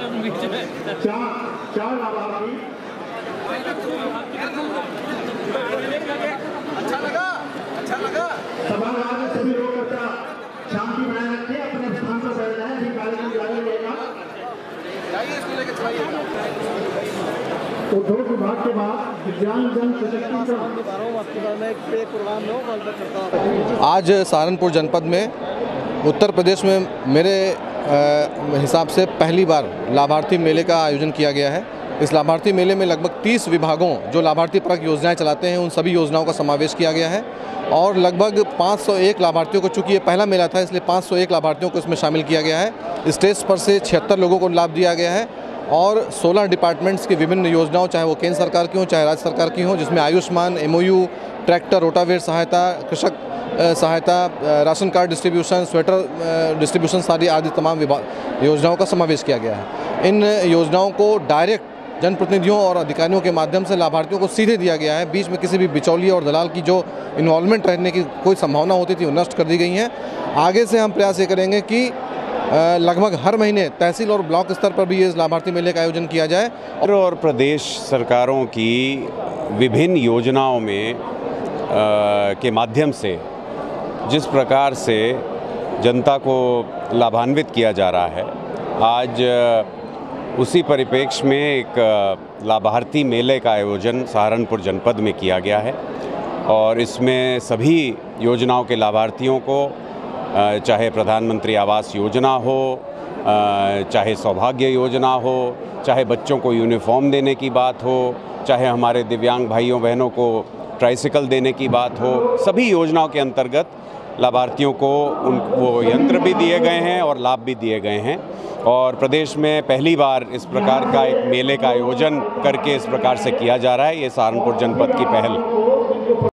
चार चार लाभार्थी। सभागार में सभी लोग शांति बनाए रखें अपने स्थान पर बैठ जाएँ कार्यक्रम जारी रहेगा। उद्योग विभाग के बाद दिव्यांगजन सशक्तिकरण। आज सहारनपुर जनपद में उत्तर प्रदेश में मेरे हिसाब से पहली बार लाभार्थी मेले का आयोजन किया गया है। इस लाभार्थी मेले में लगभग 30 विभागों जो लाभार्थी परक योजनाएँ चलाते हैं, उन सभी योजनाओं का समावेश किया गया है और लगभग 501 लाभार्थियों को, चूँकि ये पहला मेला था, इसलिए 501 लाभार्थियों को इसमें शामिल किया गया है। स्टेज पर से छिहत्तर लोगों को लाभ दिया गया है और 16 डिपार्टमेंट्स की विभिन्न योजनाओं, चाहे वो केंद्र सरकार की हों, चाहे राज्य सरकार की हों, जिसमें आयुष्मान, एमओयू, ट्रैक्टर रोटावेर सहायता, कृषक सहायता ration card distribution sweater distribution sari आदि तमाम योजनाओं का समावेश किया गया है। इन योजनाओं को डायरेक्ट जनप्रतिनिधियों और अधिकारियों के माध्यम से लाभार्थियों को सीधे दिया गया है। बीच में किसी भी बिचौलिए और दलाल की जो इन्वॉल्वमेंट रहने की कोई संभावना होती थी वो नष्ट कर दी गई हैं। आगे से हम प्रयास ये करेंगे कि लगभग हर महीने तहसील और ब्लॉक स्तर पर भी ये लाभार्थी मेले का आयोजन किया जाए। केंद्र और प्रदेश सरकारों की विभिन्न योजनाओं में अ, के माध्यम से जिस प्रकार से जनता को लाभान्वित किया जा रहा है, आज उसी परिप्रेक्ष्य में एक लाभार्थी मेले का आयोजन सहारनपुर जनपद में किया गया है और इसमें सभी योजनाओं के लाभार्थियों को चाहे प्रधानमंत्री आवास योजना हो चाहे सौभाग्य योजना हो, चाहे बच्चों को यूनिफॉर्म देने की बात हो, चाहे हमारे दिव्यांग भाइयों बहनों को ट्राइसिकल देने की बात हो, सभी योजनाओं के अंतर्गत लाभार्थियों को उन, वो यंत्र भी दिए गए हैं और लाभ भी दिए गए हैं। और प्रदेश में पहली बार इस प्रकार का एक मेले का आयोजन करके इस प्रकार से किया जा रहा है। ये सहारनपुर जनपद की पहल।